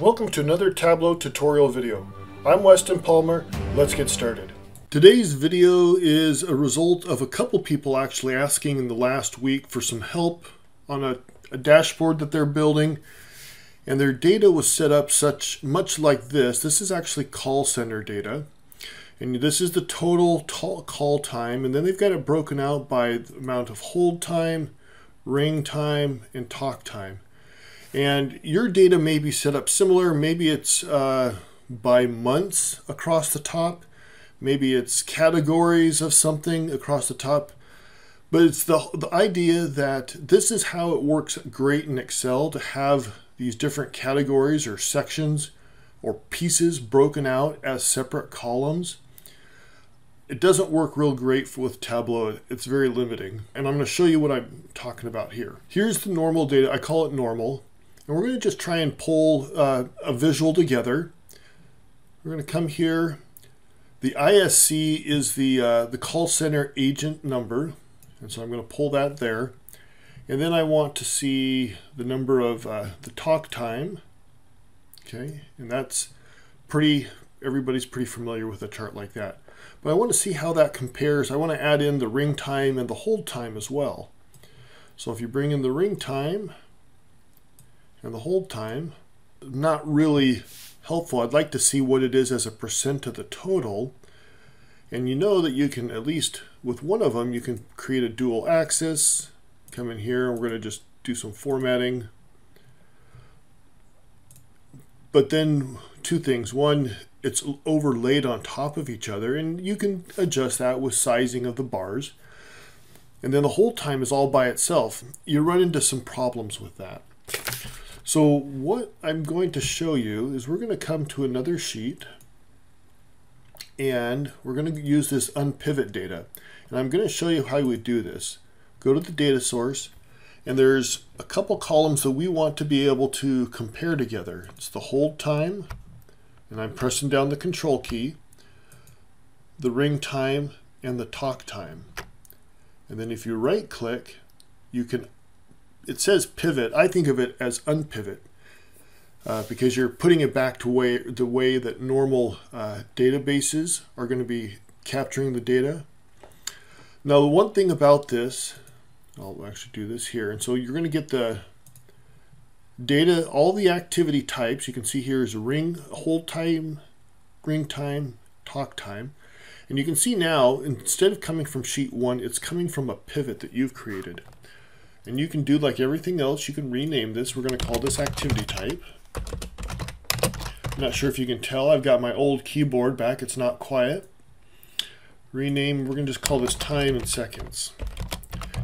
Welcome to another Tableau tutorial video. I'm Weston Palmer. Let's get started. Today's video is a result of a couple people actually asking in the last week for some help on a, a dashboard that they're building and their data was set up such much like this. This is actually call center data. And this is the total call time. And then they've got it broken out by the amount of hold time, ring time, and talk time. And your data may be set up similar. Maybe it's uh, by months across the top. Maybe it's categories of something across the top. But it's the, the idea that this is how it works great in Excel to have these different categories or sections or pieces broken out as separate columns. It doesn't work real great with Tableau. It's very limiting. And I'm going to show you what I'm talking about here. Here's the normal data. I call it normal. And we're going to just try and pull uh, a visual together. We're going to come here. The ISC is the, uh, the call center agent number. And so I'm going to pull that there. And then I want to see the number of uh, the talk time. Okay, and that's pretty, everybody's pretty familiar with a chart like that. But I want to see how that compares. I want to add in the ring time and the hold time as well. So if you bring in the ring time and the hold time, not really helpful. I'd like to see what it is as a percent of the total. And you know that you can, at least with one of them, you can create a dual axis come in here we're going to just do some formatting. But then two things. One, it's overlaid on top of each other and you can adjust that with sizing of the bars. And then the hold time is all by itself. You run into some problems with that. So what I'm going to show you is we're going to come to another sheet and we're going to use this unpivot data. And I'm going to show you how we do this go to the data source, and there's a couple columns that we want to be able to compare together. It's the hold time, and I'm pressing down the control key, the ring time, and the talk time. And then if you right click, you can, it says pivot. I think of it as unpivot uh, because you're putting it back to way, the way that normal uh, databases are going to be capturing the data. Now, the one thing about this I'll actually do this here. And so you're going to get the data, all the activity types. You can see here is a ring, hold time, ring time, talk time. And you can see now, instead of coming from sheet one, it's coming from a pivot that you've created. And you can do like everything else, you can rename this. We're going to call this activity type. I'm not sure if you can tell, I've got my old keyboard back. It's not quiet. Rename, we're going to just call this time in seconds.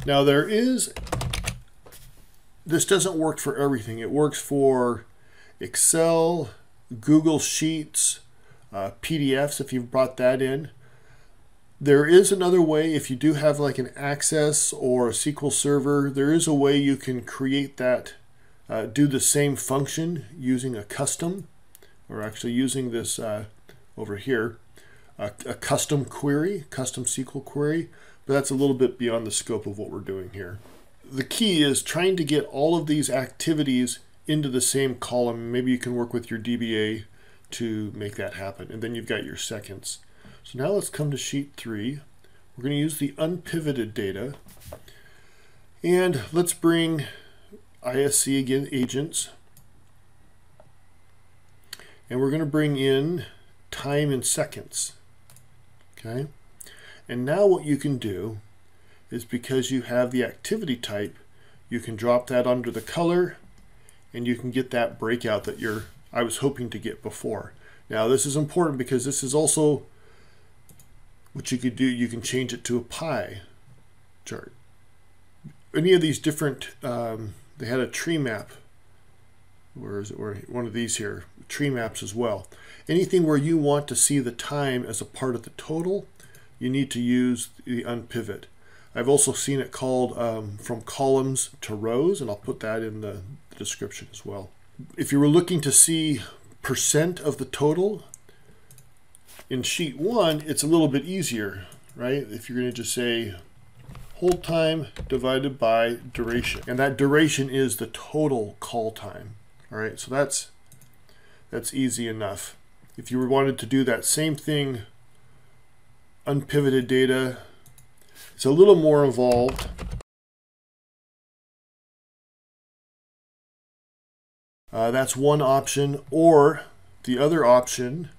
Now there is, this doesn't work for everything. It works for Excel, Google Sheets, uh, PDFs if you've brought that in. There is another way if you do have like an Access or a SQL Server, there is a way you can create that, uh, do the same function using a custom, or actually using this uh, over here, a, a custom query, custom SQL query but that's a little bit beyond the scope of what we're doing here. The key is trying to get all of these activities into the same column. Maybe you can work with your DBA to make that happen. And then you've got your seconds. So now let's come to sheet three. We're going to use the unpivoted data. And let's bring ISC again, agents. And we're going to bring in time in seconds. Okay. And now what you can do is because you have the activity type, you can drop that under the color and you can get that breakout that you're I was hoping to get before. Now this is important because this is also what you could do, you can change it to a pie chart. Any of these different, um, they had a tree map, where is it, where, one of these here, tree maps as well. Anything where you want to see the time as a part of the total, you need to use the unpivot. I've also seen it called um, from columns to rows, and I'll put that in the, the description as well. If you were looking to see percent of the total, in sheet one, it's a little bit easier, right? If you're going to just say hold time divided by duration, and that duration is the total call time. All right, so that's that's easy enough. If you wanted to do that same thing, unpivoted data, it's a little more involved. Uh, that's one option, or the other option,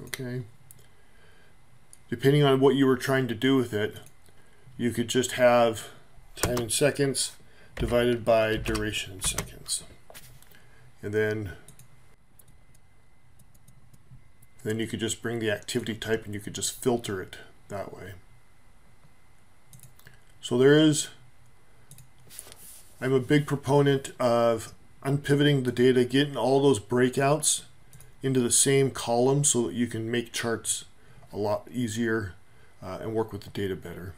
click OK, depending on what you were trying to do with it, you could just have time in seconds divided by duration in seconds. And then then you could just bring the activity type and you could just filter it that way. So there is, I'm a big proponent of unpivoting the data, getting all those breakouts into the same column so that you can make charts a lot easier uh, and work with the data better.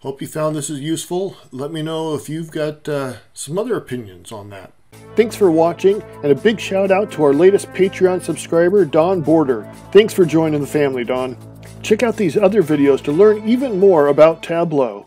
Hope you found this is useful. Let me know if you've got uh, some other opinions on that. Thanks for watching, and a big shout out to our latest Patreon subscriber, Don Border. Thanks for joining the family, Don. Check out these other videos to learn even more about Tableau.